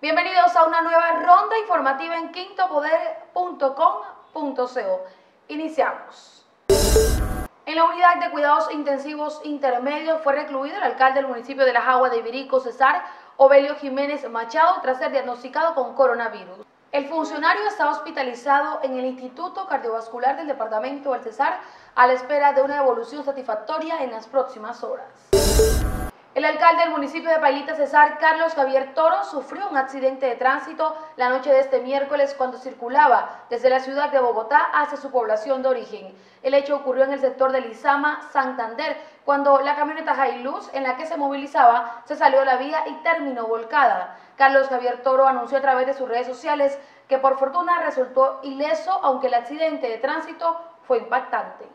Bienvenidos a una nueva ronda informativa en quintopoder.com.co. Iniciamos. En la unidad de cuidados intensivos intermedios fue recluido el alcalde del municipio de La Jagua de Ibirico, Cesar Obelio Jiménez Machado, tras ser diagnosticado con coronavirus. El funcionario está hospitalizado en el Instituto Cardiovascular del Departamento del Cesar a la espera de una evolución satisfactoria en las próximas horas. El alcalde del municipio de Pailita Cesar, Carlos Javier Toro, sufrió un accidente de tránsito la noche de este miércoles cuando circulaba desde la ciudad de Bogotá hacia su población de origen. El hecho ocurrió en el sector de Lizama, Santander, cuando la camioneta Hilux en la que se movilizaba se salió a la vía y terminó volcada. Carlos Javier Toro anunció a través de sus redes sociales que por fortuna resultó ileso, aunque el accidente de tránsito fue impactante.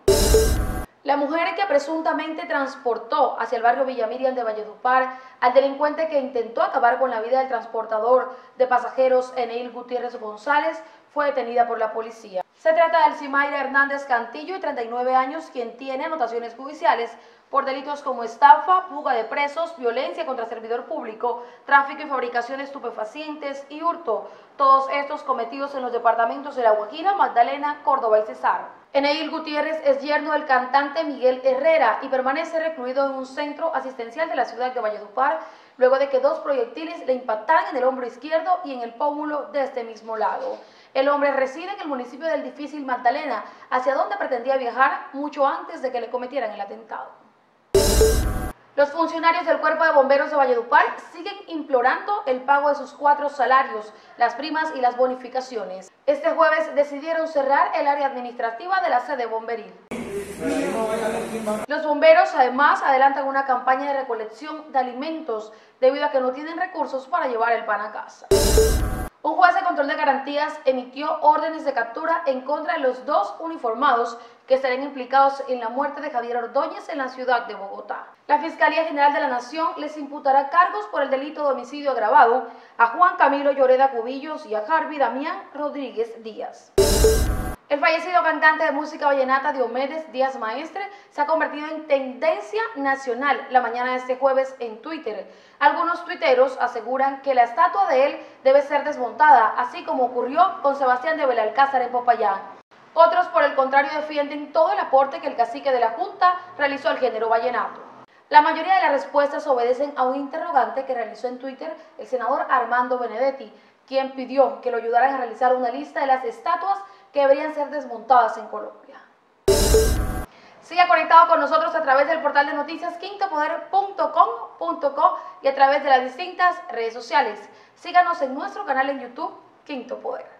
La mujer que presuntamente transportó hacia el barrio Villamirian de Valledupar al delincuente que intentó acabar con la vida del transportador de pasajeros Eneil Gutiérrez González fue detenida por la policía. Se trata del Cimaira Hernández Cantillo, de 39 años, quien tiene anotaciones judiciales por delitos como estafa, fuga de presos, violencia contra servidor público, tráfico y fabricación de estupefacientes y hurto. Todos estos cometidos en los departamentos de La Guajira, Magdalena, Córdoba y Cesar. Eneil Gutiérrez es yerno del cantante Miguel Herrera y permanece recluido en un centro asistencial de la ciudad de Valledupar luego de que dos proyectiles le impactaran en el hombro izquierdo y en el pómulo de este mismo lado. El hombre reside en el municipio del difícil Magdalena, hacia donde pretendía viajar mucho antes de que le cometieran el atentado. Los funcionarios del Cuerpo de Bomberos de Valledupar siguen implorando el pago de sus cuatro salarios, las primas y las bonificaciones. Este jueves decidieron cerrar el área administrativa de la sede bomberil. Los bomberos además adelantan una campaña de recolección de alimentos debido a que no tienen recursos para llevar el pan a casa. Un juez de control de garantías emitió órdenes de captura en contra de los dos uniformados que estarían implicados en la muerte de Javier Ordóñez en la ciudad de Bogotá. La Fiscalía General de la Nación les imputará cargos por el delito de homicidio agravado a Juan Camilo Lloreda Cubillos y a Harvey Damián Rodríguez Díaz. El fallecido cantante de música vallenata Diomedes Díaz Maestre se ha convertido en tendencia nacional la mañana de este jueves en Twitter. Algunos tuiteros aseguran que la estatua de él debe ser desmontada, así como ocurrió con Sebastián de Belalcázar en Popayán. Otros, por el contrario, defienden todo el aporte que el cacique de la Junta realizó al género vallenato. La mayoría de las respuestas obedecen a un interrogante que realizó en Twitter el senador Armando Benedetti, quien pidió que lo ayudaran a realizar una lista de las estatuas que deberían ser desmontadas en Colombia. Siga conectado con nosotros a través del portal de noticias quintopoder.com.co y a través de las distintas redes sociales. Síganos en nuestro canal en YouTube, Quinto Poder.